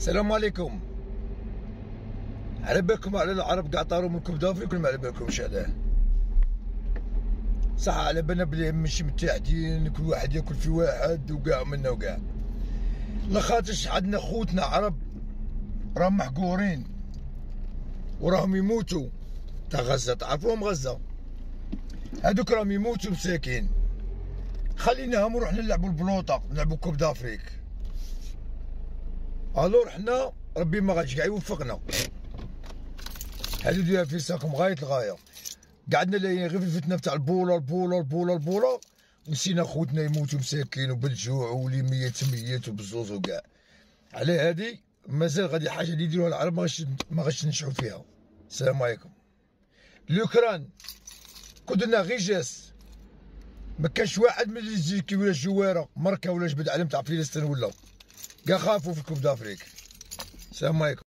السلام عليكم. على بالكم على العرب قاع طاروا من كوب دافريك ولا ما على بالكمش علاه صح على بالنا بلي مش متحدين كل واحد ياكل في واحد وكاع منا وكاع لخاطرش عندنا خوتنا عرب راهم محقورين وراهم يموتوا. تاع غزة تعرفوهم غزة؟ هذوك راهم يموتوا مساكين. خليناهم نروح نلعبوا البلوطة نلعبوا كوب دافريك الور حنا ربي ما غاديش كاع يوفقنا. هادو ديال في ساكم غايه الغايه قعدنا لاين غير في الفتنة تاع البولة البولة البولة البولة. نسينا خوتنا يموتوا مساكين وبالجوع ولي ميت ميت وبالزوز وكاع. على هادي مازال غادي حاجة اللي يديروها العرب ما غاش ما فيها. السلام عليكم. لوكران كنا غير جاس. ما كانش واحد من اللي كي ولا جوارة مركة ولا جبد علم تاع فلسطين ولا. كاع في كوب دافريك السلام عليكم.